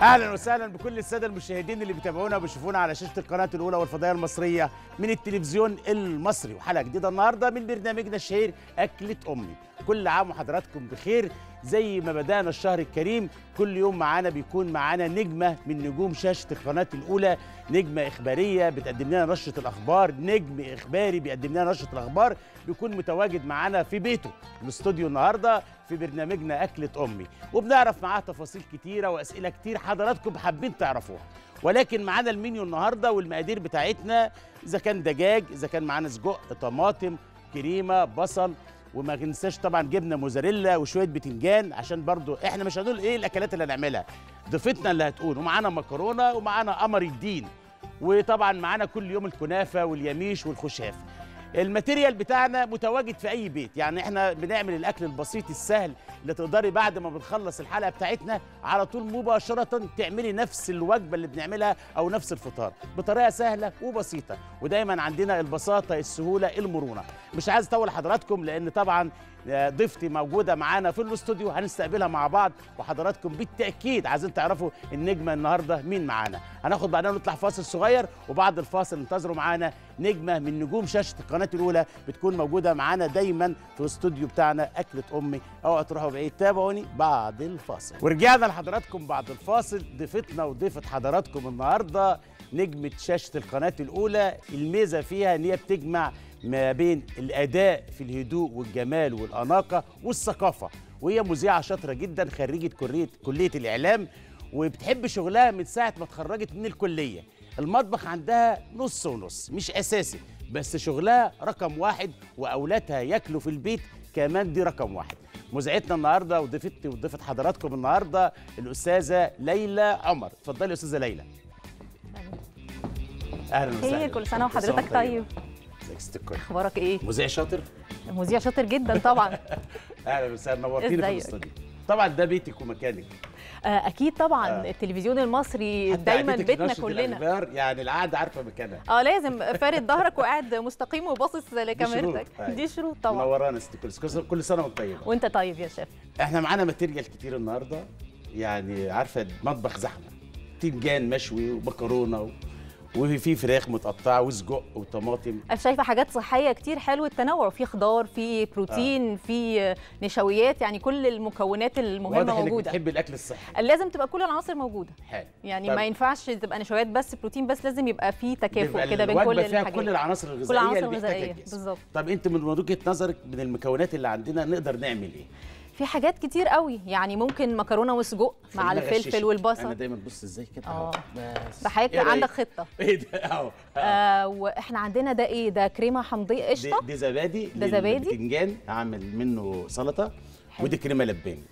أهلا وسهلا بكل السادة المشاهدين اللي بيتابعونا وبيشوفونا على شاشة القناة الأولى والفضائية المصرية من التلفزيون المصري. وحلقة جديدة النهارده من برنامجنا الشهير أكلة أمي. كل عام وحضراتكم بخير. زي ما بدأنا الشهر الكريم كل يوم معانا بيكون معانا نجمة من نجوم شاشة القناة الأولى نجمة إخبارية بتقدم لنا نشرة الأخبار نجم إخباري بيقدم لنا نشرة الأخبار بيكون متواجد معانا في بيته الاستوديو النهارده في برنامجنا أكلة أمي. وبنعرف معاه تفاصيل كتيرة وأسئلة كتير حضراتكم حابين تعرفوها. ولكن معانا المنيو النهارده والمقادير بتاعتنا إذا كان دجاج إذا كان معانا سجق طماطم كريمة بصل وما ننساش طبعا جبنة موزاريلا وشوية بتنجان عشان برضو إحنا مش هنقول إيه الأكلات اللي هنعملها. ضيفتنا اللي هتقول ومعانا مكرونة ومعانا قمر الدين. وطبعا معانا كل يوم الكنافة واليميش والخشاف. الماتيريال بتاعنا متواجد في أي بيت. يعني إحنا بنعمل الأكل البسيط السهل اللي تقدري بعد ما بنخلص الحلقة بتاعتنا على طول مباشرة تعملي نفس الوجبة اللي بنعملها أو نفس الفطار بطريقة سهلة وبسيطة. ودايما عندنا البساطة السهولة المرونة. مش عايز أطول حضراتكم لأن طبعا ضيفتي موجودة معانا في الاستوديو هنستقبلها مع بعض. وحضراتكم بالتأكيد عايزين تعرفوا النجمة النهارده مين معانا. هناخد بعدين نطلع فاصل صغير وبعد الفاصل انتظروا معانا نجمة من نجوم شاشة القناة الأولى بتكون موجودة معانا دايما في الاستوديو بتاعنا أكلة أمي. اوعوا تروحوا بعيد تابعوني بعد الفاصل. ورجعنا لحضراتكم بعد الفاصل. ضيفتنا وضيفة حضراتكم النهارده نجمة شاشة القناة الأولى. الميزة فيها إن هي بتجمع ما بين الأداء في الهدوء والجمال والأناقة والثقافة. وهي مذيعة شاطرة جدا خريجة كليه كلية الإعلام وبتحب شغلها من ساعة ما اتخرجت من الكلية. المطبخ عندها نص ونص مش أساسي بس شغلها رقم واحد وأولادها ياكلوا في البيت كمان دي رقم واحد. مذيعتنا النهارده وضيفتي وضيفة حضراتكم النهارده الأستاذة ليلى عمر. اتفضلي يا أستاذة ليلى. أهلا. وسهلا. كل سنة وحضرتك طيب. ازيك أخبارك إيه؟ مذيع شاطر؟ مذيع شاطر جدا طبعا. أهلا وسهلا نورتيني في؟ الاستوديو طبعا ده بيتك ومكانك. آه، أكيد طبعا. آه. التلفزيون المصري دايما بيتنا كلنا. يعني القعدة عارفة مكانها. آه لازم فارد ظهرك وقاعد مستقيم وباصص لكاميرتك. شروط. دي شروط طبعا. منورانا ست كل سنة وأنت طيبة. وأنت طيب يا شيف. إحنا معانا ماتيريال كتير النهارده. يعني عارفة المطبخ زحمة. تنجان مشوي ومكرونة. وفي فراخ متقطعة وسجق وطماطم. أنا شايفة حاجات صحية كتير حلو التنوع. في خضار في بروتين في نشويات يعني كل المكونات المهمة واضح إنك موجودة. بتحب الأكل الصحي. لازم تبقى كل العناصر موجودة. حلو. يعني طب ما ينفعش تبقى نشويات بس بروتين بس لازم يبقى في تكافؤ كده بين كل فيها الحاجات. كل العناصر كل الغذائيه العناصر اللي بيحتاجها الغذائية بالظبط. طب أنت من وجهة نظرك من المكونات اللي عندنا نقدر نعمل إيه؟ في حاجات كتير قوي يعني ممكن مكرونة وسجق مع الفلفل أغششك. أنا والبصل دايما بص إزاي كده. أهو. بس بحضرتك إيه؟ عندك خطة إيه ده أهو. آه وإحنا عندنا ده إيه ده كريمة حمضية قشطة دي زبادي ده زبادي. البتنجان هعمل منه سلطة. ودي كريمة لباني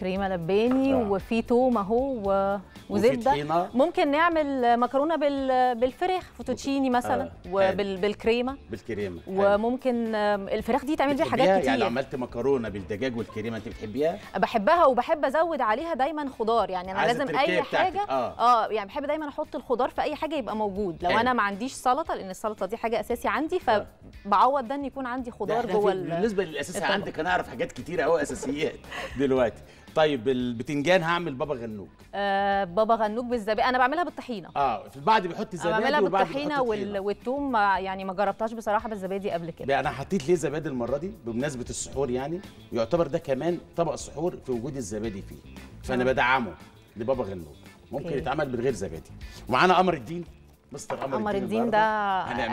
كريمة لباني آه. وفي توم أهو وزبدة. ممكن نعمل مكرونة بال... بالفراخ فوتوتشيني مثلا آه. وبالكريمه بالكريمة. وممكن الفراخ دي تعمل بيها؟ حاجات يعني كتير عملت مكرونة بالدجاج والكريمة انت بتحبيها بحبها وبحب أزود عليها دايما خضار يعني أنا لازم أي. حاجة آه. آه يعني بحب دايما أحط الخضار في أي حاجة يبقى موجود لو حلو. أنا ما عنديش سلطة لأن السلطة دي حاجة أساسي عندي آه. فبعوض ده إن يكون عندي خضار جوه بالنسبة للاساسي. عندك أنا أعرف حاجات كتيرة قوي أساسيات دلوقتي طيب البتنجان هعمل بابا غنوج. آه بابا غنوج بالزبادي. أنا بعملها بالطحينة. آه في البعض بيحط زبادي بعملها بالطحينة وال... والثوم يعني ما جربتهاش بصراحة بالزبادي قبل كده. أنا حطيت ليه زبادي المرة دي؟ بمناسبة السحور يعني يعتبر ده كمان طبق السحور في وجود الزبادي فيه. فأنا. بدعمه لبابا غنوج. ممكن. يتعمل من غير زبادي. ومعانا قمر الدين. مستر قمر, قمر الدين. ده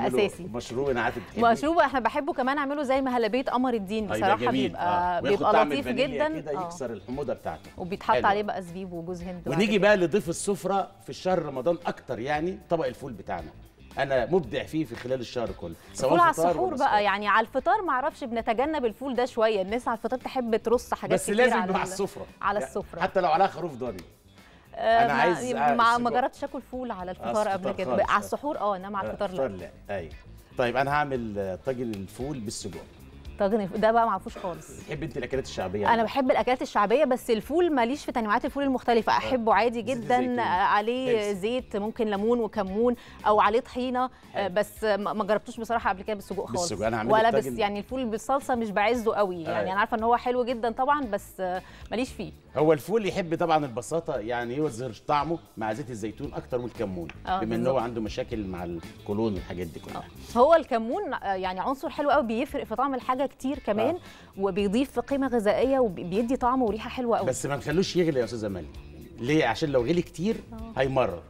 أساسي. مشروب أنا عارف بتحبيه مشروب إحنا بحبه كمان أعمله زي مهلبيه قمر الدين أيوة بصراحة. بيبقى آه. بيبقى لطيف جدا كده آه. يكسر الحموضة بتاعته وبيتحط. عليه بقى زبيب وجوز هند ونيجي. بقى لضيف السفرة في شهر رمضان أكتر يعني طبق الفول بتاعنا أنا مبدع فيه في خلال الشهر كله سواء الفول على السحور بقى. يعني على الفطار ما أعرفش بنتجنب الفول ده شوية الناس على الفطار تحب ترص حاجات بس لازم على ال- السفرة على يعني السفرة حتى لو عليها خروف ضاني آه، أنا ما- عايز ما, ما. جربتش آكل فول على الفطار آه، قبل كده. على السحور؟ آه انما على الفطار الفطار لا. لا أيوه طيب أنا هعمل آه، طاجن الفول بالسجق. طاجن ده بقى ما عرفوش خالص. بتحب أنت الأكلات الشعبية أنا بحب الأكلات الشعبية بس الفول ماليش في تنوعات الفول المختلفة. أحبه عادي جدا. عليه. زيت ممكن ليمون وكمون أو عليه طحينة. آه، حلو. بس ما جربتوش بصراحة قبل كده بالسجق خالص. بالسجق. أنا ولا بس يعني الفول بالصلصة مش بعزه قوي. يعني. أنا عارفة إن هو حلو جدا طبعا بس آه، ماليش فيه. هو الفول يحب طبعا البساطة يعني يظهر طعمه مع زيت الزيتون أكتر من الكمون آه، بما ان هو. عنده مشاكل مع القولون والحاجات دي كلها. هو الكمون آه، يعني عنصر حلو قوي بيفرق في طعم الحاجة كتير كمان آه. وبيضيف قيمة غذائية وبيدي طعم وريحة حلوة قوي بس ما نخلوش يغلي يا استاذه مالي ليه؟ عشان لو غلي كتير هيمرر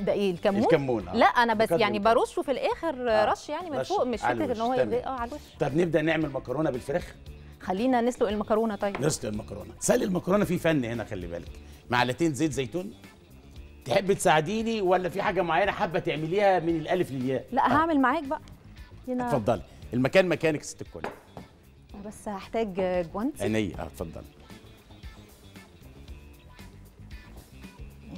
ده إيه الكمون؟ الكمون آه. لا أنا بس يعني. برشه في الآخر آه، رش يعني من رش. فوق مش فكرة إن هو. يغلي. آه على الوش. طب نبدأ نعمل مكرونة بالفراخ؟ خلينا نسلق المكرونة طيب. نسلق المكرونة. سلق المكرونة في فن هنا خلي بالك. معلقتين زيت زيتون. تحب تساعديني ولا في حاجة معينة حابة تعمليها من الألف للياء؟ لا هعمل معاك بقى. هنا. اتفضلي. المكان مكانك ست الكل. بس هحتاج جوانتي عينيا. آه اتفضلي.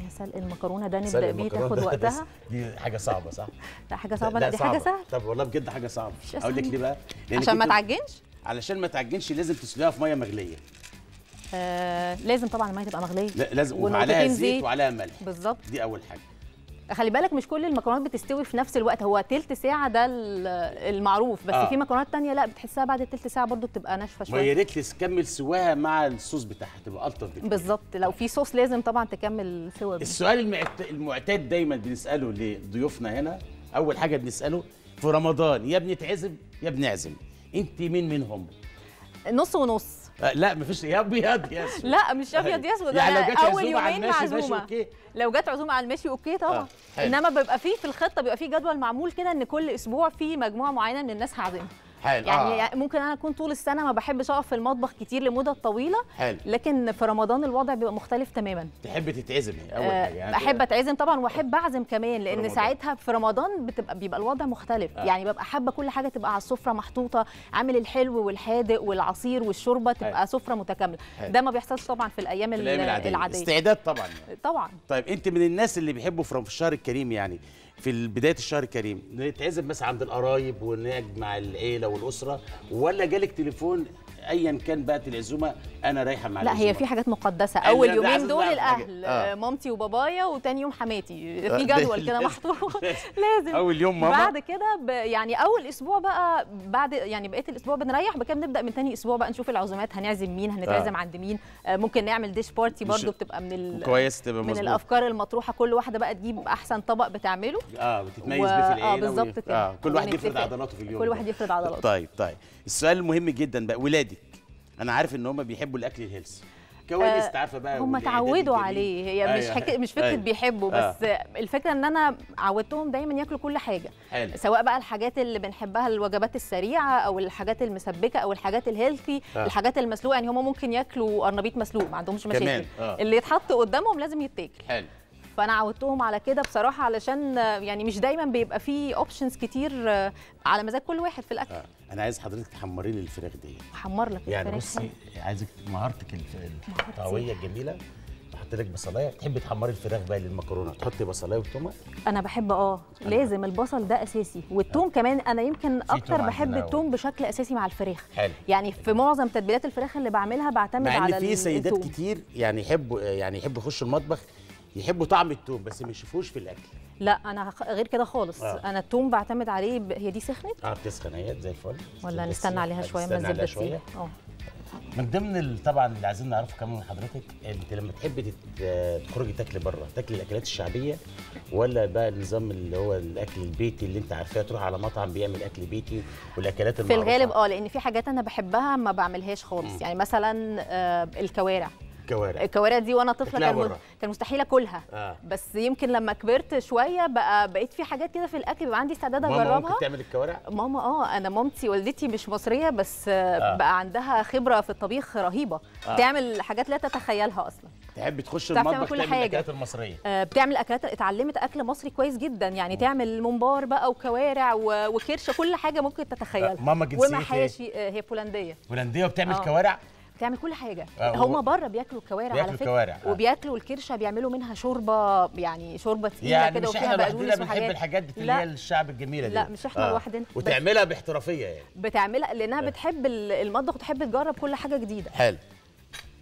يا سلق المكرونة ده نبدأ بيه تاخد وقتها. دي حاجة صعبة صح؟ لا حاجة صعبة لا دي صعبة. حاجة سهلة. طب والله بجد حاجة صعبة. أقول لك. ليه بقى؟ عشان ما تعجنش؟ علشان ما تعجنش لازم تسلقيها في مية مغلية. آه لازم طبعا المية تبقى مغلية. لا لازم وعليها زيت. وعليها ملح. بالظبط. دي أول حاجة. خلي بالك مش كل المكرونات بتستوي في نفس الوقت. هو تلت ساعة ده ال- المعروف بس آه. في مكرونات تانية لا بتحسها بعد التلت ساعة برضو بتبقى ناشفة شوية. ريت تكمل سواها مع الصوص بتاعها تبقى ألطف بكتير. بالظبط. لو في صوص لازم طبعا تكمل سوا بيه. السؤال المعت- المعتاد دايما بنسأله لضيوفنا هنا. أول حاجة بنسأله في رمضان يا بنتعزم يا بنعزم. انت مين منهم؟ نص ونص. آه لا مفيش يا أبيض يا أسود. لا مش أبيض يا أسود. يعني لو جت أول يومين معزومه okay. لو جت عزومة على المشي okay طبعا. آه،. إنما بيبقى فيه في الخطة بيبقى فيه جدول معمول كده إن كل أسبوع في مجموعة معينة من الناس هعزمها حلو يعني آه. ممكن أنا أكون طول السنة ما بحبش أقف في المطبخ كتير لمدة طويلة حلو لكن في رمضان الوضع بيبقى مختلف تماما تحب تتعزمي أول آه، حاجة يعني احب أتعزم طبعا وأحب أعزم كمان لأن رمضان. ساعتها في رمضان بتبقى بيبقى الوضع مختلف آه. يعني ببقى حابة كل حاجة تبقى على السفرة محطوطة عامل الحلو والحادق والعصير والشوربة تبقى سفرة متكاملة حلو. ده ما بيحصلش طبعا في الأيام, في الأيام العادية, العادية استعداد طبعا يعني. طبعا طيب أنت من الناس اللي بيحبوا في الشهر الكريم يعني في بداية الشهر الكريم نتعزم مثلا عند القرايب ونجمع العيلة والأسرة ولا جالك تليفون ايا كان بقت العزومة أنا رايحة مع لا هي؟ في حاجات مقدسة أول يومين دول. الأهل آه. آه. مامتي وبابايا وتاني يوم حماتي آه، في جدول كده. محطوط لازم أول يوم ماما بعد كده. يعني أول أسبوع بقى بعد يعني بقيه الأسبوع بنريح بقى بنبدأ من تاني أسبوع بقى نشوف العزومات هنعزم مين هنتعزم آه. عند مين آه ممكن نعمل ديش بارتي برضو بتبقى من ال... كويس تبقى من الأفكار المطروحة كل واحدة بقى تجيب أحسن طبق بتعمله آه بتتميز و- بيه في العيلة آه بالظبط كده آه كل واحد ونتفق. عضلاته في اليوم كل. واحد يفرض عضلاته طيب طيب السؤال المهم جدا بقى ولادك أنا عارف إن هم بيحبوا الأكل ال healthy كواليس آه، عارفة بقى هم اتعودوا. عليه هي مش أيوة. حك... مش فكرة أيوة. بيحبوا آه. بس الفكرة إن أنا عودتهم دايما ياكلوا كل حاجة حلو سواء بقى الحاجات اللي بنحبها الوجبات السريعة أو الحاجات المسبكة أو الحاجات ال healthy آه. الحاجات المسلوقة يعني هم ممكن ياكلوا قرنبيط مسلوق ما عندهمش مشاكل آه اللي يتحط قدامهم لازم يتاكل حلو فانا عودتهم على كده بصراحة علشان آه، يعني مش دايما بيبقى فيه options كتير آه، على مزاج كل واحد في الأكل. آه. أنا عايز حضرتك تحمري لي الفراخ دي احمر لك يعني بصي. عايزك مهارتك الطعويه الجميلة أحط لك بصلاية. تحبي تحمري الفراخ بقى للمكرونة؟ تحطي بصلاية وتومة؟ أنا بحب آه لازم البصل ده أساسي. والثوم كمان أنا يمكن أكتر بحب الثوم بشكل أساسي مع الفراخ. حلو. يعني في معظم تتبيلات الفراخ اللي بعملها بعتمد مع على ان في سيدات الثوم. كتير يعني يحبوا يعني يحبوا يخشوا المطبخ يحبوا طعم التوم بس ما يشوفوش في الأكل. لا أنا غير كده خالص. آه. أنا الثوم بعتمد عليه ب... هي دي سخنت؟ آه بتسخن اهيت زي الفل. ولا نستنى عليها شوية ما الزبده شوية. آه. من ضمن طبعا اللي عايزين نعرفه كمان من حضرتك أنت لما تحبي تخرجي تاكلي بره تاكلي الأكلات الشعبية ولا بقى النظام اللي هو الأكل البيتي اللي أنت عارفاه تروح على مطعم بيعمل أكل بيتي والأكلات في المعروفة؟ الغالب آه لأن في حاجات أنا بحبها ما بعملهاش خالص. مم. يعني مثلا آه، الكوارع. كوارع الكوارع دي وأنا طفلة كان م- بره. كان مستحيل آكلها آه بس يمكن لما كبرت شوية بقى بقيت في حاجات كده في الأكل بيبقى عندي استعداد ماما أجربها ممكن تعمل الكوارع ماما آه أنا مامتي والدتي مش مصرية بس آه. آه. بقى عندها خبرة في الطبيخ رهيبة آه. آه. تعمل حاجات لا تتخيلها أصلا تحب تخش المطبخ كل تعمل حاجة. الأكلات المصرية آه بتعمل أكلات اتعلمت أكل مصري كويس جدا يعني تعمل ممبار بقى وكوارع و- وكرشه كل حاجة ممكن تتخيلها آه، ماما جنسيتها؟ ومحاشي آه هي بولنديه هولنديه وبتعمل آه. كوارع بتعمل كل حاجة. آه، هو- هم بره بياكلوا الكوارع بياكلوا على فكرة. الكوارع، آه. وبياكلوا الكرشة بيعملوا منها شوربة يعني شوربة تقيلة يعني كده وفيها إحنا لوحدنا بقدونس بنحب وحاجات. الحاجات دي اللي. هي الشعب الجميلة دي. لا، مش إحنا لوحدنا. بس- وتعملها باحترافية يعني. بتعملها لأنها بتحب ال- المطبخ وتحب تجرب كل حاجة جديدة. حلو.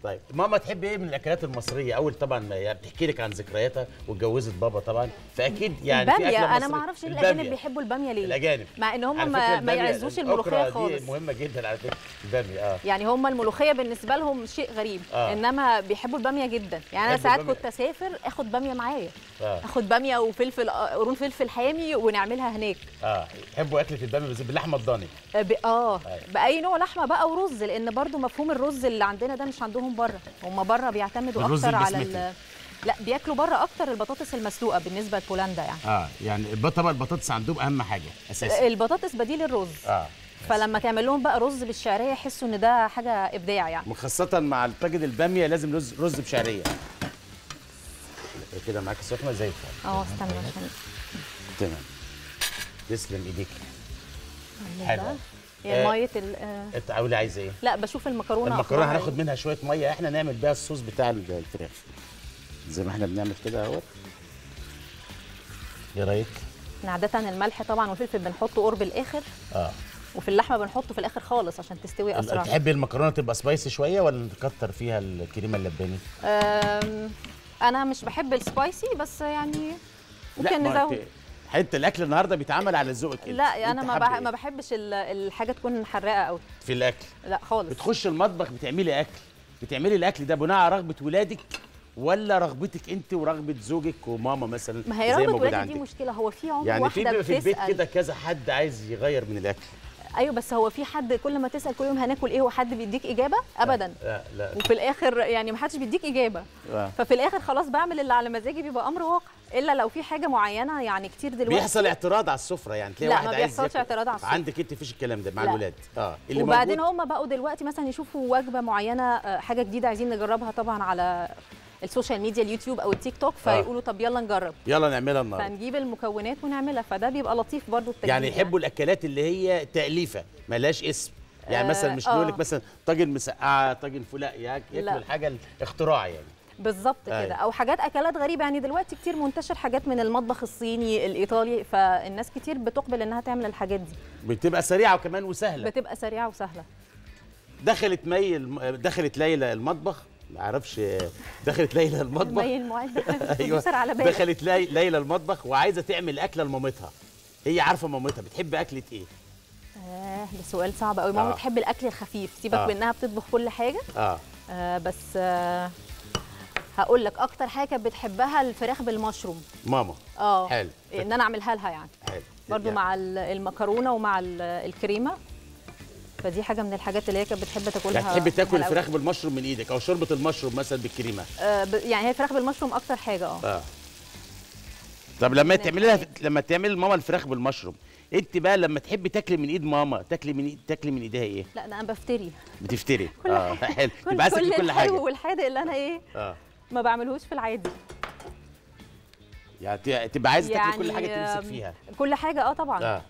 طيب. ماما تحب إيه من الأكلات المصرية؟ أول طبعا ما هي بتحكي لك عن ذكرياتها واتجوزت بابا طبعا فأكيد يعني في البامية. أكلة أنا ما أعرفش ليه. الأجانب بيحبوا البامية ليه؟ الأجانب. مع إن هم ما, ما يعزوش الملوخية دي خالص. مهمة جدا على فكرة البامية آه. يعني هم الملوخية بالنسبة لهم شيء غريب آه. إنما بيحبوا البامية جدا. يعني أنا ساعات. كنت أسافر آخد بامية معايا. آه. آخد بامية وفلفل قرون فلفل حامي ونعملها هناك. آه. يحبوا أكلة البامية بالذات باللحمة الضاني. آه، ب... آه. أيوة. بأي نوع لحمة بقى ورز لأن برضو مفهوم الرز اللي عندنا ده مش عندهم بره. هم بره بيعتمدوا أكتر على. ال... لا بياكلوا بره أكتر البطاطس المسلوقة بالنسبة لبولندا يعني. آه يعني طبق البطاطس عندهم أهم حاجة أساسي. البطاطس بديل الرز. آه فلما تعمل لهم بقى رز بالشعرية يحسوا إن ده حاجة إبداع يعني. وخاصة مع طاجن البامية لازم رز رز بشعرية. كده معاك سخنة زي الفل. آه استنى عشان تمام. تسلم إيديك. حلو. آه. يعني مية ال... آه، انت عاوزة عايزة إيه؟ لا بشوف المكرونة المكرونة أخبارها هناخد. منها شوية مية إحنا نعمل بيها الصوص بتاع الفراخ زي ما إحنا بنعمل كده اهوت إيه رأيك؟ إحنا عادة الملح طبعا والفلفل بنحطه قرب الآخر آه وفي اللحمة بنحطه في الآخر خالص عشان تستوي أسرع تحبي المكرونة تبقى سبايسي شوية ولا نكتر فيها الكريمة اللباني؟ أنا مش بحب السبايسي بس يعني ممكن نزود حتة الاكل النهارده بيتعمل على ذوقك انت. لا أنا ما بح... إيه؟ ما بحبش ال- الحاجة تكون حراقة قوي في الأكل. لا خالص. بتخش المطبخ بتعملي أكل. بتعملي الأكل ده بناء على رغبة ولادك ولا رغبتك أنت ورغبة زوجك وماما مثلا؟ ما هي رغبة ولادي دي مشكلة. هو في عمر يعني في واحدة بيبقى في البيت بتسأل. كده كذا حد عايز يغير من الأكل. أيوه بس هو في حد كل ما تسأل كل يوم هناكل إيه وحد بيديك إجابة ابدا لا لا وفي الآخر يعني ما حدش بيديك إجابة آه. ففي الآخر خلاص بعمل اللي على مزاجي بيبقى أمر واقع إلا لو في حاجة معينة يعني كتير دلوقتي بيحصل اعتراض على السفرة يعني تلاقي لا، واحد ما عايز بيحصلش ياكل. اعتراض على السفرة. عندك أنت فيش الكلام ده مع لا. الولاد آه اللي وبعدين هم بقوا دلوقتي مثلا يشوفوا وجبة معينة آه، حاجة جديدة عايزين نجربها طبعا على ال social media اليوتيوب أو التيك توك فيقولوا طب يلا نجرب. يلا نعملها النهارده. فنجيب المكونات ونعملها فده بيبقى لطيف برضو التجديد يعني يحبوا الأكلات اللي هي تأليفة ملهاش اسم. يعني آه، مثلا مش آه. يقول لك مثلا طاجن مسقعة طاجن فلاق ياك- لا. ياكلوا الحاجة الاختراع يعني. بالظبط أيوة. كده أو حاجات أكلات غريبة يعني دلوقتي كتير منتشر حاجات من المطبخ الصيني الإيطالي فالناس كتير بتقبل إنها تعمل الحاجات دي. بتبقى سريعة وكمان وسهلة. بتبقى سريعة وسهلة. دخلت مي دخلت ليلى المطبخ ما أعرفش دخلت ليلى المطبخ. أيوه. دخلت لي- ليلى المطبخ وعايزة تعمل أكلة لمامتها. هي عارفة مامتها بتحب أكلة إيه. آه ده سؤال صعب قوي ماما آه. بتحب الأكل الخفيف. سيبك آه. منها بتطبخ كل حاجة. آه. آه بس آه هقول لك أكتر حاجة كانت بتحبها الفراخ بالمشروم. ماما. آه. حلو. إن أنا أعملها لها يعني. حلو. برضو يعني مع ال- المكرونة ومع ال- الكريمة. فدي حاجة من الحاجات اللي هي كانت بتحب تاكلها يعني تحب تاكل الفراخ بالمشروم من إيدك أو شوربة المشروم مثلا بالكريمة؟ آه ب- يعني هي الفراخ بالمشروم أكتر حاجة آه. آه. طب لما تعملي لها. لما تعملي لماما الفراخ بالمشروم انت بقى لما تحبي تاكلي من ايد ماما تاكلي من إيد تاكلي من ايديها إيه؟ لا أنا بفتري. بتفتري. كل آه. حلو. يبقى كل كل حاجة. والحادق اللي أنا إيه آه. ما بعملهوش في العادي. يعني تبقى عايزة تاكلي كل يعني، حاجة تمسك آم، فيها كل حاجة آه طبعا. آه.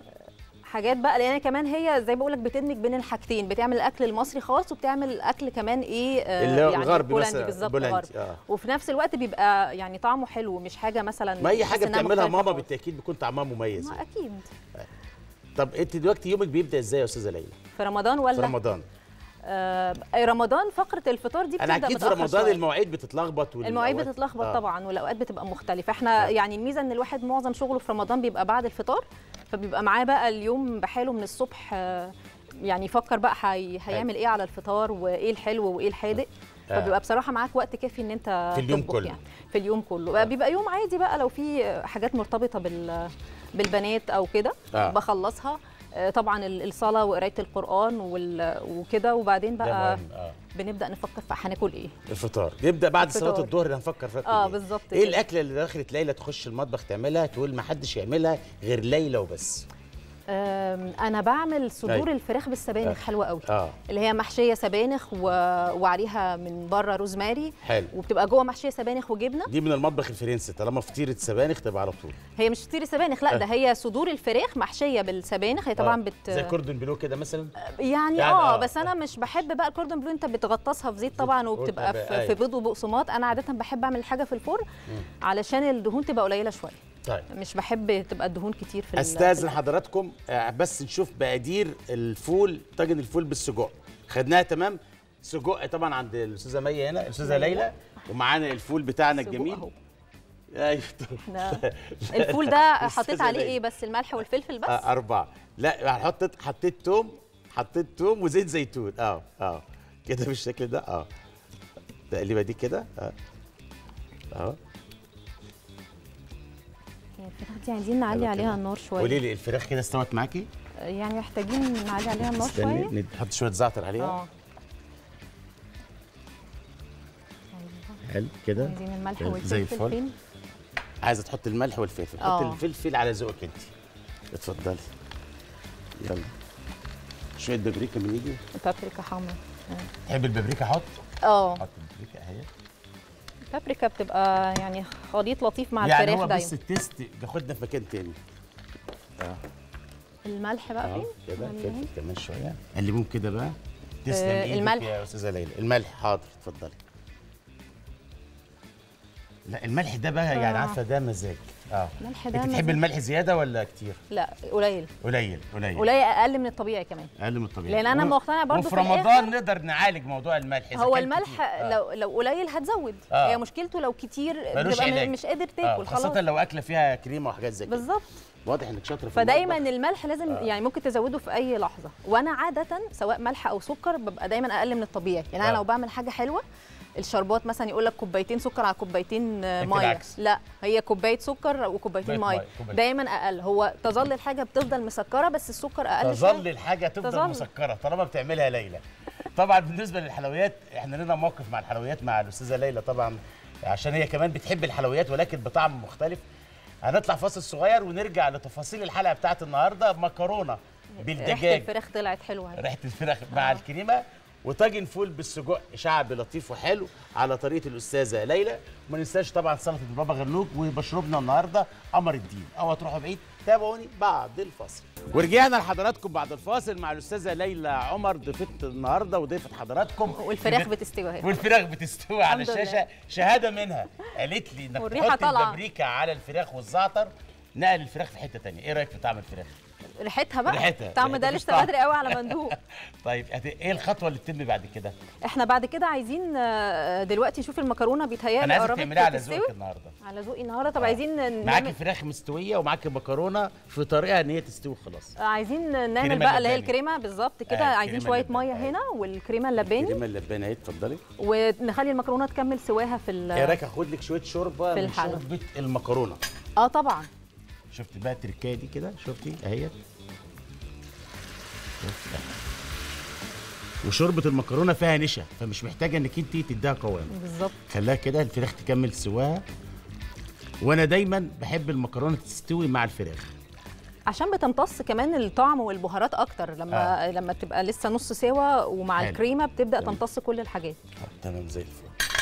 حاجات بقى لأن كمان هي زي بقول لك بتدمج بين الحاجتين بتعمل الأكل المصري خالص وبتعمل الأكل كمان إيه آه، اللي هو يعني الغربي مثلا بالظبط آه. وفي نفس الوقت بيبقى يعني طعمه حلو مش حاجة مثلا ما أي حاجة بتعملها ماما. بالتأكيد بيكون طعمها مميز ما يعني. أكيد طب أنت دلوقتي يومك بيبدأ إزاي يا أستاذة ليلى في رمضان في ولا رمضان آه رمضان فقرة الفطار دي أنا أكيد في رمضان. المواعيد بتتلخبط المواعيد بتتلخبط آه. طبعا والأوقات بتبقى مختلفة إحنا آه. يعني الميزة إن الواحد معظم شغله في رمضان بيبقى بعد الفطار فبيبقى معاه بقى اليوم بحاله من الصبح آه، يعني يفكر بقى هي هيعمل إيه على الفطار وايه الحلو وايه الحادق آه. فبيبقى بصراحة معاك وقت كافي إن أنت في اليوم كله. يعني في اليوم كله بقى بيبقى يوم عادي بقى لو في حاجات مرتبطة بال بالبنات أو كده آه. بخلصها آه، طبعا ال- الصلاة وقراية القرآن وكده وبعدين بقى آه بنبدأ نفكر في هناكل إيه الفطار نبدا بعد صلاة. الظهر هنفكر فيها آه كلنا. بالظبط إيه كده. الأكلة اللي دخلت ليلى تخش المطبخ تعملها تقول ما حدش يعملها غير ليلى وبس أنا بعمل صدور أيوة. الفراخ بالسبانخ حلوة قوي. آه. اللي هي محشية سبانخ و... وعليها من بره روزماري. حلو. وبتبقى جوه محشية سبانخ وجبنة. دي من المطبخ الفرنسي طالما فطيرة سبانخ تبقى على طول. هي مش فطير سبانخ لا ده هي صدور الفراخ محشية بالسبانخ. هي طبعا آه. بت زي كوردون بلو كده مثلا؟ يعني, يعني آه آه. بس أنا مش بحب بقى الكوردون بلو أنت بتغطسها في زيت طبعا وبتبقى في. في بيض وبقسماط. أنا عاده بحب أعمل حاجة في الفرن علشان الدهون تبقى قليلة شوية. طيب. مش بحب تبقى الدهون كتير في استاذن حضراتكم آه، بس نشوف مقادير الفول طاجن الفول بالسجق. خدناها تمام؟ سجق طبعا عند الأستاذة مي هنا الأستاذة ليلى ومعانا الفول بتاعنا الجميل. أهو. أيوه. الفول ده حطيت عليه. إيه بس الملح والفلفل بس؟ آه أربعة. لا حطيت حطيت توم حطيت توم وزيت زيتون. آه آه. كده بالشكل ده؟ آه. تقليبة دي كده؟ آه. آه. يعني دي عايزين نعلي عليها. النار قولي شوية لي الفراخ كده استوت معاكي؟ يعني محتاجين نعلي عليها النار شوية. نحط شوية زعتر عليها. آه. حلو كده. عايزين الملح والفلفل عايزة تحط الملح والفلفل. حط آه. الفلفل على ذوقك انت اتفضلي. يلا. شوية بابريكا من ايدي. بابريكا حمرا. تحب البابريكا أحط آه. حط البابريكا اهي. البابريكا بتبقى يعني خليط لطيف مع يعني الفراخ هو دايما. بس التيست بياخدنا في مكان تاني. الملح بقى آه فين؟ كده فلفل إيه؟ كمان شوية. قلبهم كده بقى. تسلم آه، إيدك الملح. يا أستاذة ليلى. الملح حاضر اتفضلي. لا الملح ده بقى يعني آه. عارفة ده مزاج. آه الملح ده أنت تحب مزاج. الملح زيادة ولا كتير لا قليل قليل قليل قليل أقل من الطبيعي كمان أقل من الطبيعي لأن أنا و- مقتنعة برضو وفي في رمضان نقدر نعالج موضوع الملح هو الملح. آه. لو لو قليل هتزود آه. هي مشكلته لو كتير بتبقى مش قادر آه. تاكل خاصة خلاص لو أكلة فيها كريمة وحاجات زي كده بالظبط واضح إنك شاطره في فدايما. الملح لازم يعني ممكن تزوده في أي لحظة وأنا عادة سواء ملح أو سكر ببقى دايما أقل من الطبيعي يعني أنا آه. لو بعمل حاجة حلوة الشربات مثلا يقول لك كوبايتين سكر على كوبايتين آه، مية. لا هي كوباية سكر وكوبايتين مية. دايما أقل. هو تظل الحاجة بتفضل مسكرة بس السكر أقل تظل. الحاجة تفضل تظل. مسكرة طالما بتعملها ليلى. طبعا بالنسبة للحلويات إحنا لنا موقف مع الحلويات مع الأستاذة ليلى طبعا عشان هي كمان بتحب الحلويات ولكن بطعم مختلف. هنطلع فاصل صغير ونرجع لتفاصيل الحلقة بتاعت النهارده. مكرونة ريحة بالدجاج. الفراخ طلعت حلوة. ريحة الفراخ مع الكريمة. وطاجن فول بالسجق شعبي لطيف وحلو على طريقة الأستاذة ليلى. وما ننساش طبعا سلطه البابا غنوج ومشروبنا النهارده قمر الدين. اوعى تروحوا بعيد تابعوني بعد الفاصل. ورجعنا لحضراتكم بعد الفاصل مع الأستاذة ليلى عمر ضيفة النهارده وضيفة حضراتكم. والفراخ بتستوي أهي. والفراخ بتستوي على. الشاشة. شهادة منها. قالت لي إنك تحط. البابريكا على الفراخ والزعتر نقل الفراخ في حتة تانية. إيه رأيك في طعم الفراخ؟ ريحتها بقى ريحتها. الطعم ده لسه طعم. بدري قوي على مندوق طيب إيه الخطوة اللي تتم بعد كده إحنا بعد كده عايزين آه، دلوقتي نشوف المكرونة بيتهيألي أنا عايزك تعمليها على. ذوقك النهارده على ذوقي النهارده طب آه. عايزين معاكي فراخ مستوية ومعاكي مكرونه في طريقة إن هي تستوي خلاص عايزين نعمل بقى اللي هي. الكريمة بالظبط كده آه، عايزين شوية. مية آه. هنا والكريمة اللباني الكريمه اللبانه اهي اتفضلي ونخلي المكرونة تكمل سواها في ال- إيه رأيك أخد لك شوية شوربة في من. شوربة المكرونة آه طبعا شفتي بقى التركايه دي كده؟ شفتي؟ اهيت؟ وشوربة المكرونة فيها نشا فمش محتاجة انك انت تديها قوام. بالظبط. خليها كده الفراخ تكمل سواها. وأنا دايما بحب المكرونة تستوي مع الفراخ. عشان بتمتص كمان الطعم والبهارات أكتر. لما آه. لما تبقى لسه نص سوا ومع حلو. الكريمة بتبدأ تمام. تمتص كل الحاجات. آه، تمام زي الفل.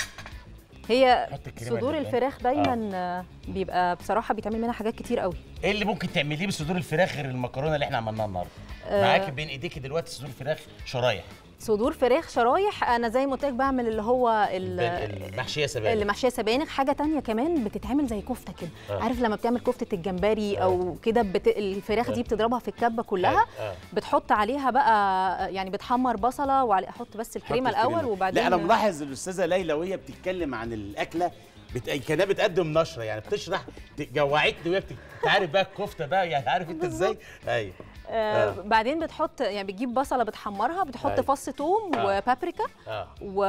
هي صدور. الفراخ دايما آه. بيبقى بصراحة بيتعمل منها حاجات كتير قوي إيه اللي ممكن تعمليه بصدور الفراخ غير المكرونة اللي إحنا عملناها النهارده معاكي بين ايديكي دلوقتي صدور فراخ شرايح صدور فراخ شرايح أنا زي ما قلت لك بعمل اللي هو ال- المحشية سبانخ. اللي محشيه سبانخ. حاجة تانية كمان بتتعمل زي كفتة كده. آه. عارف لما بتعمل كفتة الجمبري أو كده بت... الفراخ آه. دي بتضربها في الكبة كلها؟ آه. بتحط عليها بقى يعني بتحمر بصلة وعلي أحط بس الكريمة حط الأول. وبعدين لا أنا ملاحظ الأستاذة ليلى وهي بتتكلم عن الأكلة بت... كأنها بتقدم نشرة يعني بتشرح جوعتني وهي بت... تعرف بقى الكفتة بقى يعني عارف أنت إزاي؟ أيوه. آه آه. بعدين بتحط يعني بتجيب بصلة بتحمرها بتحط أيوة. فص ثوم آه. وبابريكا آه و...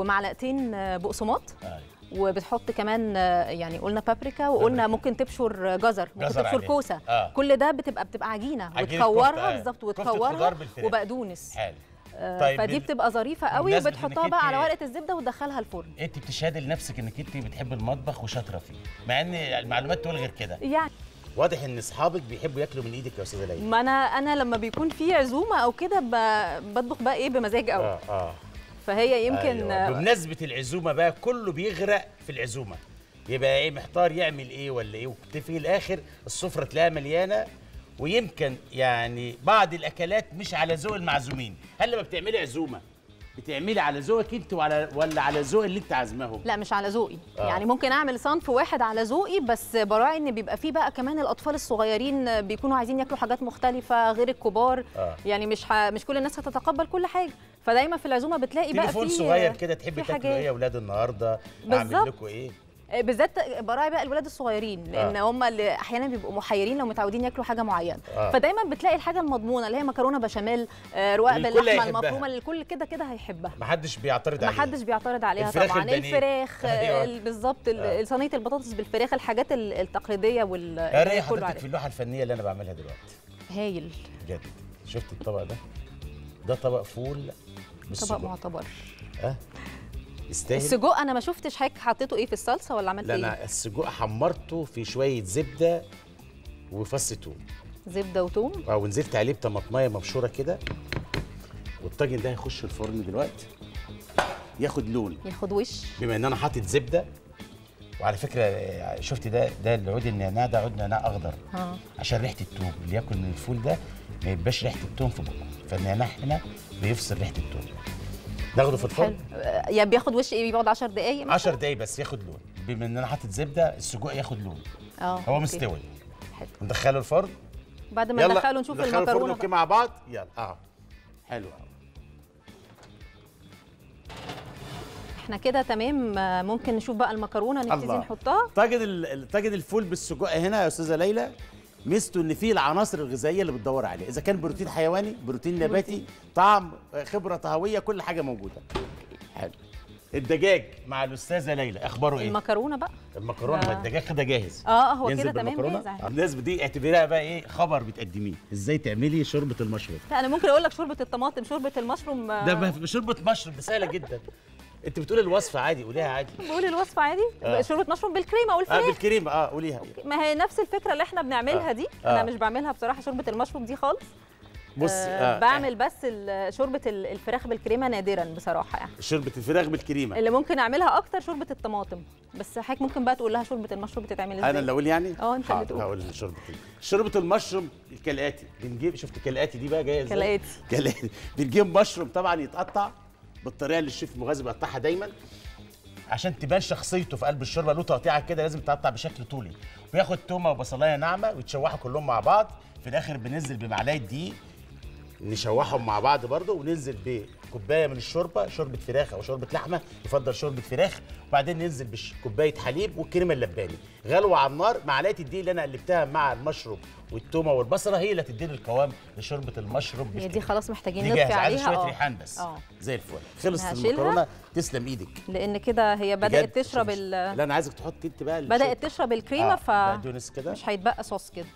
ومعلقتين آه، بقسماط أيوه وبتحط كمان آه، يعني قلنا بابريكا وقلنا بابريكا. ممكن تبشر جزر ممكن جزر تبشر. كوسة آه. كل ده بتبقى بتبقى عجينة وتكورها آه. بالظبط وتكورها. وبقدونس حلو آه، طيب فدي بتبقى ظريفة قوي وبتحطها بقى على ورقة الزبدة وتدخلها الفرن انت بتشهدي لنفسك إنك انت بتحب المطبخ وشاطرة فيه مع إن المعلومات تقول غير كده يعني واضح إن أصحابك بيحبوا ياكلوا من إيدك يا أستاذة ليلى. ما أنا أنا لما بيكون في عزومة أو كده بطبخ بقى إيه بمزاج قوي آه آه. فهي يمكن أيوة. بمناسبة العزومة بقى كله بيغرق في العزومة. يبقى إيه محتار يعمل إيه ولا إيه؟ وفي الآخر السفرة تلاقيها مليانة. ويمكن يعني بعض الأكلات مش على ذوق المعزومين. هل لما بتعملي عزومة بتعملي على ذوقك انت وعلى ولا على ذوق اللي انت عازماهم لا مش على ذوقي آه. يعني ممكن أعمل صنف واحد على ذوقي بس براعي إن بيبقى فيه بقى كمان الأطفال الصغيرين بيكونوا عايزين ياكلوا حاجات مختلفة غير الكبار آه. يعني مش ح... مش كل الناس هتتقبل كل حاجة فدايما في العزومة بتلاقي بقى تليفون فيه صغير كده تحبي في تاكلوا. إيه يا أولاد النهارده أعمل. لكم إيه بالذات براعي بقى الولاد الصغيرين لأن آه. هم اللي أحيانا بيبقوا محيرين لو متعودين ياكلوا حاجة معينة آه. فدايما بتلاقي الحاجة المضمونة اللي هي مكرونة بشاميل آه، الكل باللحمة. المفرومة اللي الكل كده كده هيحبها محدش بيعترض ما عليها حدش بيعترض عليها الفراخ طبعا البانيه. الفراخ أيوة. ال- بالظبط ال- آه. صينية البطاطس بالفراخ الحاجات ال- التقليدية وال إيه حضرتك. في اللوحة الفنية اللي أنا بعملها دلوقتي هايل بجد شفت الطبق ده ده طبق فول طبق بالسجق معتبر آه يستاهل. السجق أنا ما شفتش حضرتك حطيته إيه في الصلصة ولا عملت لا إيه؟ أنا السجق حمرته في شوية زبدة وفص توم. زبدة وتوم؟ آه ونزلت عليه بطماطماية مبشورة كده. والطاجن ده هيخش الفرن دلوقتي. ياخد لون. ياخد وش. بما إن أنا حاطط زبدة وعلى فكرة آه، شفت ده؟ ده العود النعناع ده عود نعناع أخضر. آه عشان ريحة التوم اللي ياكل من الفول ده ما يبقاش ريحة التوم في بقه. فالنعناع هنا بيفصل ريحة التوم. ناخده في الفرن؟ آه، يا بياخد وش إيه؟ بيقعد 10 دقايق مثلاً؟ 10 دقايق بس ياخد لون. بما ان أنا حاطط زبدة السجق ياخد لون. آه هو. مستوي. حلو. ندخله الفرن. بعد ما ندخله نشوف ندخله الفرن المكرونة. بقى. مع بعض. يلا آه. حلو. إحنا كده تمام. آه، ممكن نشوف بقى المكرونة نبتدي. نحطها. ال- طاجن الفول بالسجق هنا يا أستاذة ليلى؟ ميزته إن فيه العناصر الغذائية اللي بتدور عليها. إذا كان بروتين حيواني بروتين نباتي طعم خبرة طهوية كل حاجة موجودة. حلو. الدجاج مع الأستاذة ليلى أخباره إيه؟ المكرونة بقى. المكرونة آه. الدجاج كده جاهز. آه هو ينزل كده تمام. جاهز آه، الناس دي اعتبريها بقى إيه؟ خبر بتقدميه. إزاي تعملي شوربة المشروم؟ لا أنا ممكن أقول لك شوربة الطماطم شوربة المشروم آه، ده ب- شوربة مشروم سهلة جدا. انت بتقولي الوصفه عادي قوليها عادي. بقول الوصفه عادي؟ آه. شوربة مشروم بالكريمه آه والفراخ بالكريمه آه قوليها. ما هي نفس الفكرة اللي إحنا بنعملها آه. دي. آه. أنا مش بعملها بصراحة شوربة المشروم دي خالص. بص آه آه بعمل بس شوربة ال- الفراخ بالكريمة نادرا بصراحة يعني. شوربة الفراخ بالكريمة. اللي ممكن أعملها أكتر شوربة الطماطم. بس حضرتك ممكن بقى تقول لها شوربة المشروم بتتعمل إزاي؟ أنا اللي أقول يعني؟ آه، أنت اللي تقول. هقول شوربة شوربة المشروم كالاتي بنجيب شفت كالاتي دي بقى جاية إزاي؟ كالآتي. كالآتي. بنجيب مشروم طبعا يتقطع بالطريقة اللي الشيف المغازي بيقطعها دايما عشان تبان شخصيته في قلب الشوربة له تقطيعة كده لازم تقطع بشكل طولي. وياخد تومة وبصلاية ناعمة ويتشوحوا كلهم مع بعض. في الآخر بننزل بمعلقة دقيق نشوحهم مع بعض برضو وننزل بكوبايه من الشوربة شوربة فراخ أو شوربة لحمة يفضل شوربة فراخ وبعدين ننزل بكوبايه حليب والكريمه اللباني. غلوة على النار معلقة الدقيق اللي أنا قلبتها مع المشروم والتومة والبصلة هي اللي هتديني القوام لشوربة المشروم هي. دي خلاص محتاجين نطفي عليها؟ شوية آه. ريحان بس. آه. زي الفل. خلصت. المكرونة. تسلم إيدك. لأن كده هي. بدأت تشرب ال لا أنا عايزك تحطي أنت بقى بدأت تشرب الكريمة ف بقدونس كده. مش هيتبقى صوص كده.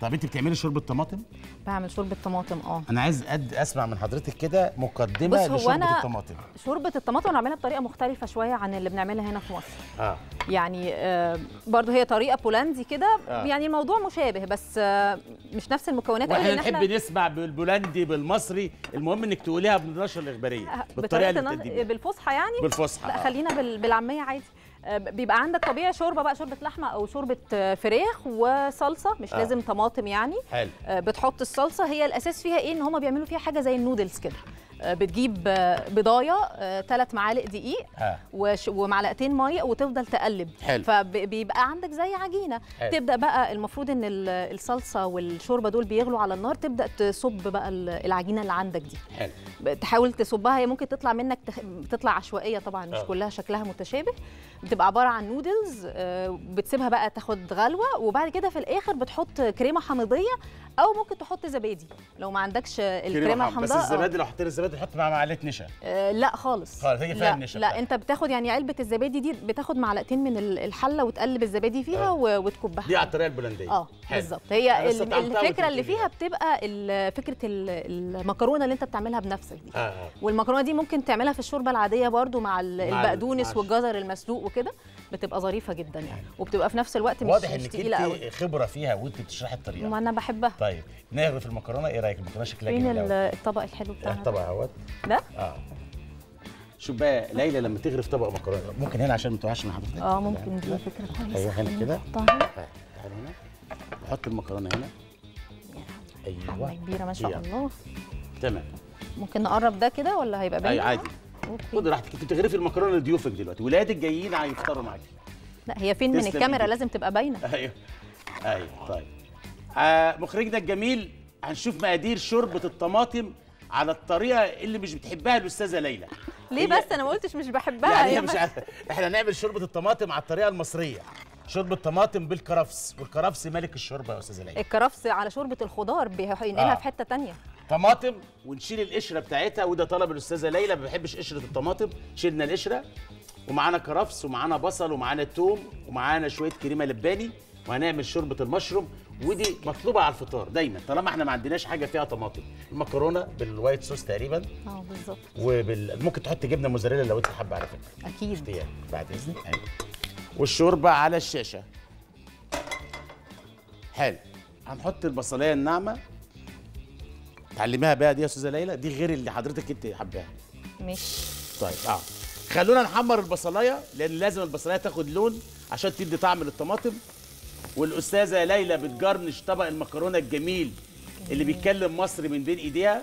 طب انت بتعملي شوربة طماطم؟ بعمل شوربة طماطم آه. أنا عايز أد اسمع من حضرتك كده مقدمة لشوربة أنا- الطماطم. شوربة الطماطم أنا بعملها بطريقة مختلفة شوية عن اللي بنعملها هنا في مصر. آه. يعني آه برضه هي طريقة بولندي كده آه. يعني الموضوع مشابه بس آه مش نفس المكونات. وإحنا لأن نحب إحنا نسمع بالبولندي بالمصري المهم إنك تقوليها بالنشره الإخبارية بالطريقة اللي بتقدميها. بالفصحى يعني؟ بالفصحى لا آه. خلينا بال- بالعامية عادي. آه، بيبقى عندك طبيعي شوربة بقى شوربة لحمة أو شوربة آه، فراخ وصلصة مش آه. لازم طماطم يعني. حلو. آه، بتحط الصلصة هي الأساس فيها إيه؟ إن هم بيعملوا فيها حاجة زي النودلز كده. بتجيب آه، بضاية ثلاث معالق دقيق وش- ومعلقتين مية وتفضل تقلب. حلو. فبيبقى عندك زي عجينة. حلو. تبدأ بقى المفروض إن ال- الصلصة والشوربة دول بيغلوا على النار تبدأ تصب بقى ال- العجينة اللي عندك دي. حلو. تحاول تصبها. هي ممكن تطلع منك تخ... تطلع عشوائية طبعا مش آه. كلها شكلها متشابه. بتبقى عبارة عن نودلز آه، بتسيبها بقى تاخد غلوة. وبعد كده في الآخر بتحط كريمة حامضيه أو ممكن تحط زبادي. لو ما عندكش الكريمة بس الحامضه آه. الزبادي لو حطينا الزبادي نحط مع معلقة نشا. آه، لا خالص. خالص، هي فيها لا, النشا لا بتاعها. انت بتاخد يعني علبة الزبادي دي بتاخد معلقتين من ال- الحلة وتقلب الزبادي فيها آه. وتكبها. دي على الطريقة البولندية. آه. بالظبط. هي الفكرة اللي. فيها بتبقى فكرة ال- المكرونة اللي انت بتعملها بنفسك دي. آه آه. والمكرونة دي ممكن تعملها في الشوربة العادية برضو مع ال- مع ال- البقدونس والجزر المسلوق وكده. بتبقى ظريفة جدا يعني. وبتبقى في نفس الوقت مش, واضح إنك انت خبرة فيها وانت بتشرحي الطريقة. ما أنا بحبها. طيب نغرف المكرونة إيه رأيك؟ المكرونة شكلها فين جميل قوي الطبق الحلو بتاعنا طبعا اهوت ده آه. شوف بقى ليلى لما تغرف طبق مكرونة ممكن هنا عشان ما تقعش من حضرتك. آه ممكن دي فكرة كويسة. أيوه هنا كده. هنا آه، تعالى هنا. نحط المكرونة هنا. أيوه. كبيرة ما شاء. الله. تمام. ممكن نقرب ده كده ولا هيبقى باين اي عادي. خد راحتك انت بتغرفي المكرونة لضيوفك دلوقتي. ولادك جايين هيفطروا معاكي لا هي فين؟ من الكاميرا إيدك. لازم تبقى باينة. أيوه. أيوه طيب. آه مخرجنا الجميل هنشوف مقادير شوربة الطماطم على الطريقة اللي مش بتحبها الأستاذة ليلى. ليه هي- بس؟ أنا ما قلتش مش بحبها يعني هي مش عارفه إحنا هنعمل شوربة الطماطم على الطريقة المصرية. شوربة طماطم بالكرفس. والكرفس ملك الشوربة يا أستاذة ليلى. الكرفس على شوربة الخضار بينقلها آه. في حتة تانية. طماطم ونشيل القشرة بتاعتها. وده طلب الأستاذة ليلى ما بحبش قشرة الطماطم. شيلنا القشرة ومعانا كرفس ومعانا بصل ومعانا توم ومعانا شوية كريمة لباني. وهنعمل شوربة المشروم. ودي مطلوبة على الفطار دايما طالما إحنا ما عندناش حاجة فيها طماطم. المكرونة بالوايت صوص تقريبا. آه بالظبط. وبال... ممكن تحط جبنة موزاريلا لو أنت حابة على فكرة. أكيد. بعد إذنك. أيوة. والشوربة على الشاشة. حلو. هنحط البصلاية الناعمة. تعلميها بقى دي يا أستاذة ليلى دي غير اللي حضرتك أنت حباها. ماشي. طيب آه. خلونا نحمر البصلاية لأن لازم البصلاية تاخد لون عشان تدي طعم للطماطم. والأستاذة ليلى بتجرنش طبق المكرونة الجميل اللي بيتكلم مصري من بين إيديها.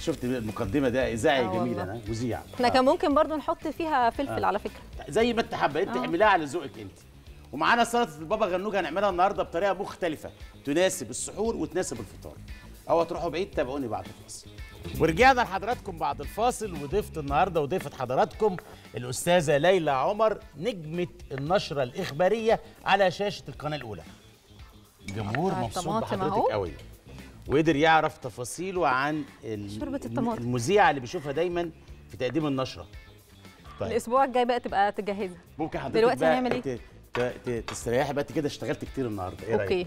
شفت المقدمة ده؟ اذاعي آه جميل. أنا مذيع إحنا كان ممكن برضو نحط فيها فلفل على فكرة. زي ما انت حابة انت آه. اعمليها على ذوقك انت. ومعانا سلطة البابا غنوج هنعملها النهارده بطريقة مختلفة تناسب السحور وتناسب الفطار. اوعى تروحوا بعيد تابعوني بعد الفاصل ورجعنا لحضراتكم بعد الفاصل وضيفة النهارده وضيفة حضراتكم الأستاذة ليلى عمر نجمة النشرة الإخبارية على شاشة القناة الأولى. الجمهور مبسوط بحضرتك. قوي وقدر يعرف تفاصيله عن شوربة الطماطم. المذيعة اللي بيشوفها دايما في تقديم النشرة. طيب الأسبوع الجاي بقى تبقى تجهزها ممكن حضرتك دلوقتي هنعمل ت- تستريحي بقى كده اشتغلت كتير النهارده إيه رأيك؟ أوكي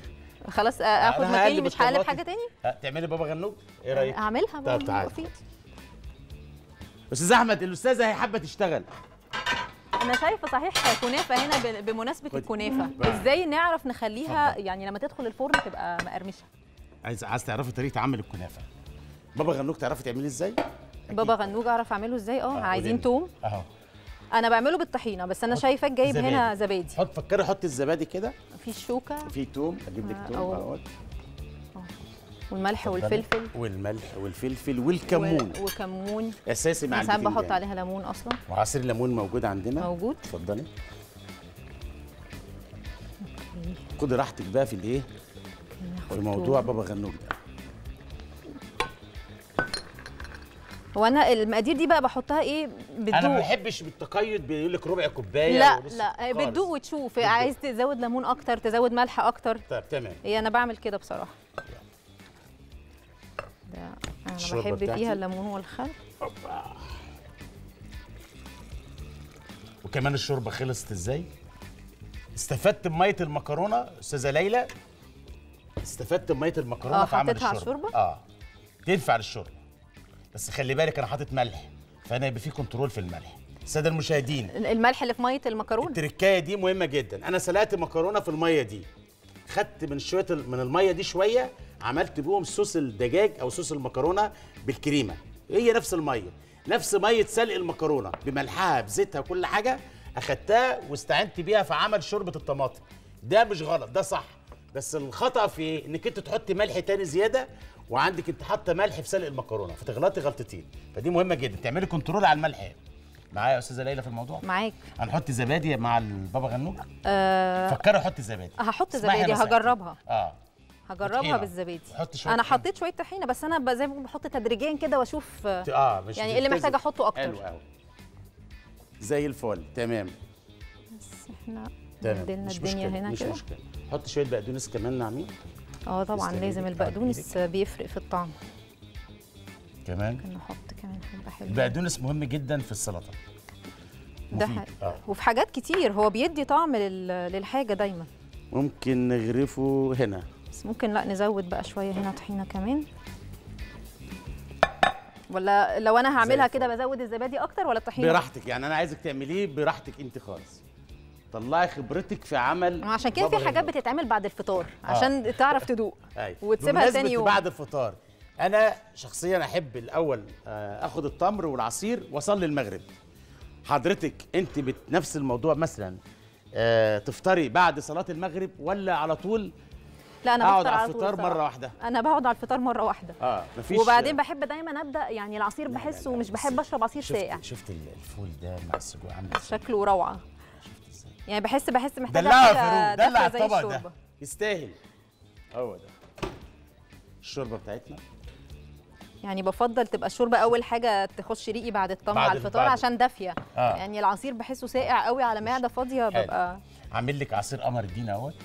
خلاص آه، آخد مكاني مش هقلب. حاجة تاني تعملي بابا غنوج إيه رأيك؟ اعملها طب تعالي. بسيط. أستاذ أحمد الأستاذة هي حابة تشتغل أنا شايفة صحيح كنافة هنا بمناسبة. الكنافة. إزاي نعرف نخليها يعني لما تدخل الفرن تبقى مقرمشة عايز عايز تعرفي طريقة عمل الكنافة بابا غنوج تعرفي تعملي إزاي؟ بابا غنوج أعرف أعمله إزاي آه آه، عايزين. توم أهو أنا بعمله بالطحينة بس أنا شايفاك جايب هنا زبادي. حط فكري حطي الزبادي كده. في الشوكه في توم أجيب لك آه، توم أهوت. والملح والفلفل. والملح والفلفل والكمون. وكمون. أساسي مع أنا ساعات البتنجان. بحط عليها ليمون أصلا. وعصير الليمون موجود عندنا. موجود. اتفضلي. خدي راحتك بقى في الإيه؟ في موضوع. بابا غنوج ده. هو أنا المقادير دي بقى بحطها إيه؟ أنا ما بتدوق بحبش بالتقيد بيقول لك ربع كوباية لا لا. بتدوق وتشوف. بتدوق. عايز تزود ليمون أكتر تزود ملح أكتر. طيب تمام. هي أنا بعمل كده بصراحة. ده أنا بحب بتاعتي. فيها الليمون والخل. وكمان الشوربة خلصت إزاي؟ استفدت بمية المكرونة أستاذة ليلى؟ استفدت بمية المكرونة آه، في عمل حطيتها على الشوربة؟ آه. تنفع للشوربة. بس خلي بالك أنا حاطط ملح فانا يبقى في كنترول في الملح. الساده المشاهدين. الملح اللي في مية المكرونة. التركاية دي مهمة جدا. أنا سلقت مكرونة في المية دي. خدت من شوية من المية دي شوية عملت بيهم صوص الدجاج أو صوص المكرونة بالكريمة. هي نفس المية. نفس مية سلق المكرونة بملحها بزيتها كل حاجة أخدتها واستعنت بيها في عمل شوربة الطماطم. ده مش غلط ده صح. بس الخطأ في إيه إنك أنت تحطي ملح تاني زيادة وعندك أنت حاطة ملح في سلق المكرونة فتغلطي غلطتين فدي مهمة جدا تعملي كنترول على الملح. معايا يا أستاذة ليلى في الموضوع معاك هنحط زبادي مع البابا غنوج أه فكري حطي زبادي هحط زبادي. هجربها آه هجربها وطحينة. بالزبادي حطي شوية أنا. حطيت شوية طحينة بس أنا ب- زي ما بقول بحط تدريجيا كده وأشوف آه مش يعني إيه اللي تلتزم. محتاجة أحطه أكتر؟ حلو قوي زي الفل تمام بس إحنا تمام مش الدنيا مشكلة. هنا مش كده مشكلة. حط شوية بقدونس كمان ناعمين آه طبعا لازم البقدونس بيفرق في الطعم. كمان؟ ممكن نحط كمان حبه حلوة. البقدونس مهم جدا في السلطة. ده. آه. وفي حاجات كتير هو بيدي طعم لل... للحاجة دايما. ممكن نغرفه هنا. بس ممكن لأ نزود بقى شوية هنا طحينة كمان. ولا لو أنا هعملها. كده بزود الزبادي أكتر ولا الطحينة؟ براحتك يعني أنا عايزك تعمليه براحتك أنت خالص. طلعي خبرتك في عمل عشان كده في حاجات. بتتعمل بعد الفطار عشان تعرف تدوق أيوة. وتسيبها تاني يوم. بعد الفطار أنا شخصيا أحب الأول آه، آخد التمر والعصير وأصلي المغرب. حضرتك أنت بنفس الموضوع مثلا آه، تفطري بعد صلاة المغرب ولا على طول؟ لا أنا بفطر على الفطار. مرة واحدة. أنا بقعد على الفطار مرة واحدة. آه مفيش وبعدين بحب دايما أبدأ يعني العصير بحسه لا، مش بس بحب أشرب عصير ساقع. شفت شفت ال- الفول ده مع السجق عامل شكله روعة. يعني بحس بحس محتاجة دلعها حاجة فاروق دلع الطبق ده. يستاهل. هو ده. الشوربة بتاعتنا. يعني بفضل تبقى الشوربة أول حاجة تخش ريقي بعد الطعم بعد على ال- الفطار بعد- عشان دافية. آه. يعني العصير بحسه ساقع قوي على معده فاضية. ببقى عامل لك عصير قمر الدين أهوت.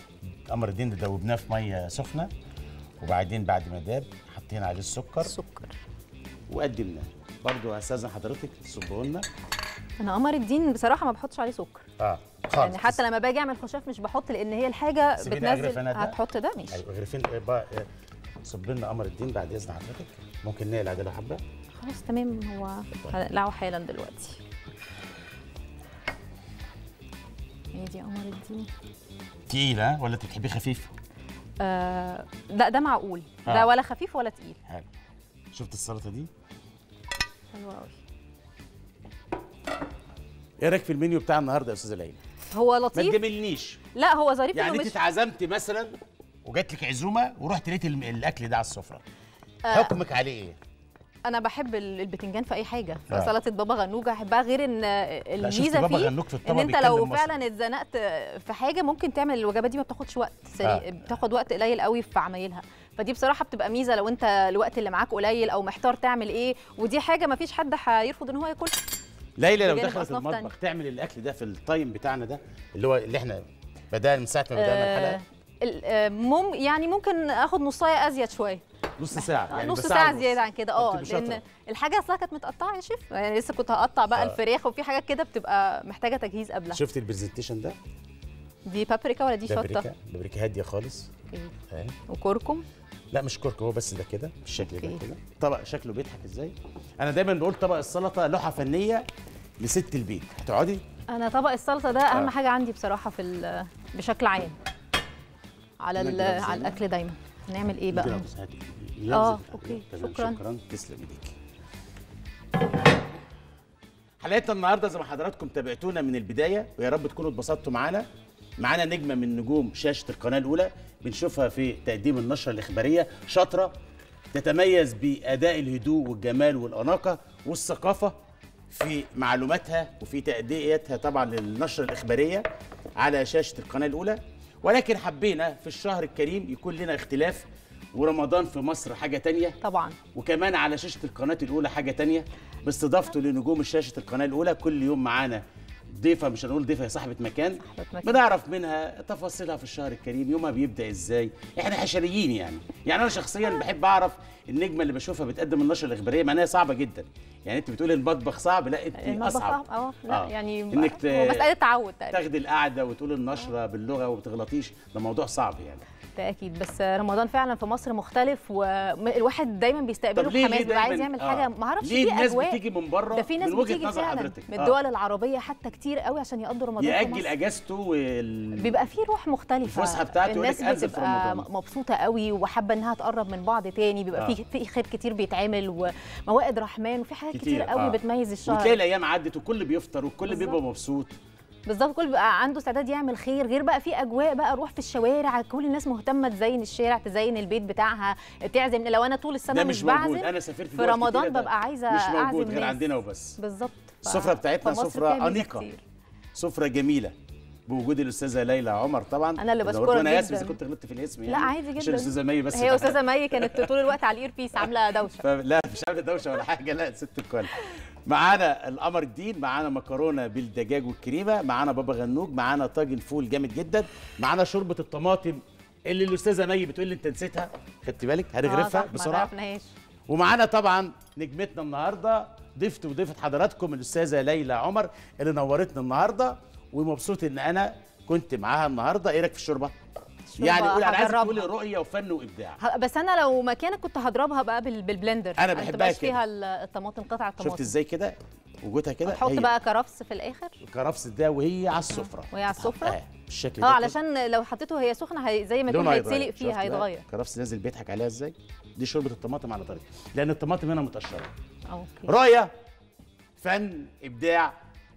قمر الدين ده دوبناه في مية سخنة. وبعدين بعد ما داب حطينا عليه السكر. سكر وقدمناه. برضو استاذن حضرتك تصبه لنا أنا قمر الدين بصراحة ما بحطش عليه سكر. آه خالص. يعني حتى لما باجي اعمل خشاف مش بحط لأن هي الحاجة بتنزل. هتحط ده ماشي. أيوه غرفين آه، بقى آه، صب لنا قمر الدين بعد إذن حضرتك. ممكن نقلع ده لو حبه خلاص تمام. هو هنقلعه حالا دلوقتي. هي دي قمر الدين؟ تقيل ها؟ ولا تحبيه خفيف؟ آه لا ده معقول. آه. ده ولا خفيف ولا تقيل. حلو. شفت السلطة دي؟ حلو قوي إيه رايك في المنيو بتاع النهارده يا أستاذة ليلى؟ هو ما لطيف تجاملنيش لا هو ظريف يعني انت اتعزمتي مثلا وجات لك عزومة ورحت لقيت الأكل ده على السفرة آه. حكمك عليه إيه؟ أنا بحب ال- البتنجان في أي حاجة آه. فسلطه بابا غنوج أحبها غير إن الميزة بابا فيه في إن أنت لو. فعلا اتزنقت في حاجة ممكن تعمل الوجبات دي ما بتاخدش وقت سريع آه. بتاخد وقت قليل قوي في عمايلها فدي بصراحة بتبقى ميزة لو أنت الوقت اللي معاك قليل أو محتار تعمل إيه ودي حاجة ما فيش حد هيرفض إن هو ياكلها ليلى لو دخلت المطبخ تعمل الأكل ده في التايم بتاعنا ده اللي هو اللي إحنا بدأنا من ساعة ما بدأنا الحلقة ال- آه، مم يعني ممكن آخد نصاية أزيد شوية نص ساعة يعني نص ساعة. زيادة عن كده آه لأن. الحاجة أصلا كانت متقطعة يا شيف يعني لسه كنت هقطع بقى آه. الفراخ وفي حاجات كده بتبقى محتاجة تجهيز قبلها شفت ال presentation ده؟ دي بابريكا ولا دي شطة بابريكا بابريكا هادية خالص okay. اهي وكركم لا مش كرك هو بس ده كده بالشكل ده. كده. طبق شكله بيضحك إزاي؟ أنا دايما بقول طبق السلطة لوحة فنية لست البيت. هتقعدي؟ أنا طبق السلطة ده أهم آه. حاجة عندي بصراحة في ال- بشكل عام. على على الأكل دايما. نعمل إيه بقى. okay. تمام، شكراً. شكرا. تسلم إيديك. حلقتنا النهارده زي ما حضراتكم تابعتونا من البداية ويا رب تكونوا اتبسطتوا معانا. معانا نجمة من نجوم شاشة القناة الأولى بنشوفها في تقديم النشرة الإخبارية. شاطرة تتميز بأداء الهدوء والجمال والأناقة والثقافة في معلوماتها وفي تأديتها طبعا للنشرة الإخبارية على شاشة القناة الأولى. ولكن حبينا في الشهر الكريم يكون لنا اختلاف ورمضان في مصر حاجة تانية. طبعا. وكمان على شاشة القناة الأولى حاجة تانية باستضافته لنجوم شاشة القناة الأولى. كل يوم معانا ضيفة مش هنقول ضيفة هي صاحبة مكان. بنعرف منها تفاصيلها في الشهر الكريم يومها بيبدأ إزاي. إحنا حشريين يعني. يعني أنا شخصيا بحب أعرف النجمة اللي بشوفها بتقدم النشره الإخبارية معناها صعبة جدا. يعني أنت بتقولي المطبخ صعب لا أنت أصعب. صعب أه لا آه. يعني إنك ت- هو مسألة تعود تقريبا. تاخدي القعدة وتقولي النشرة باللغة وما تغلطيش ده موضوع صعب يعني. ده أكيد بس رمضان فعلا في مصر مختلف والواحد دايما بيستقبله بحماس بيبقى عايز يعمل حاجة ما أعرفش ليه الناس أجواء بتيجي من بره ده في ناس بتيجي فعلا من آه. الدول العربية حتى كتير قوي عشان يقضوا رمضان يأجل. أجازته وال... بيبقى في روح مختلفة الفسحة بتاعته الناس بتبقى رمضان. مبسوطة قوي وحابة إنها تقرب من بعض تاني بيبقى آه. في في خير كتير بيتعمل وموائد رحمن وفي حاجات كتير, كتير، قوي آه. بتميز وتلاقي الشهر الأيام عدت وكل بيفطر والكل. بيبقى مبسوط بالظبط كل بيبقى عنده استعداد يعمل خير غير بقى في أجواء بقى روح في الشوارع كل الناس مهتمة تزين الشارع تزين البيت بتاعها تعزم لو أنا طول السنة ده مش, مش موجود بعزم أنا سافرت في رمضان ببقى عايزة مش موجود غير ناس. عندنا وبس بالظبط السفرة بتاعتنا أنيقة. كتير. سفرة جميلة بوجود الأستاذة ليلى عمر طبعا أنا اللي. بشكرك أنا آسف جداً. إذا كنت غلطت في الاسم يعني لا عادي عشان جدا الأستاذة مي بس هي أستاذة مي كانت طول الوقت على ال earpiece عاملة دوشة فلا مش عامله دوشة ولا حاجة لا ست الكل معانا القمر الدين معانا مكرونة بالدجاج والكريمة معانا بابا غنوج معانا طاجن فول جامد جدا معانا شوربة الطماطم اللي الأستاذة مي بتقول لي أنت نسيتها. خدت بالك؟ آه، هنغرفها ما بسرعة. ومعانا طبعا نجمتنا النهارده ضيفت وضيفة حضراتكم الأستاذة ليلى عمر اللي نورتنا النهارده ومبسوط إن أنا كنت معاها النهارده. إيه رأيك في الشوربة؟ يعني أنا هجربها. تقولي رؤية وفن وإبداع. بس أنا لو مكانك كنت هضربها بقى بال- بالبلندر. أنا ما بحبها كده. فيها ال- الطماطم قطع الطماطم. شفت إزاي كده؟ وجودها كده تحط بقى كرفس في الآخر؟ كرفس ده وهي على السفرة. وهي على السفرة؟ آه بالشكل آه ده علشان لو حطيته هي سخنة هي زي ما يكون لونها هيتسلق فيها؟ هيتغير. كرفس نازل بيضحك عليها إزاي؟ دي شوربة الطماطم على طريقتي لأن الطماطم هنا متقشرة. okay. رؤية فن إبداع.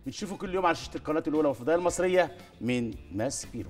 بتشوفوا كل يوم على شاشة القناة الأولى والفضائية المصرية من ماسبيرو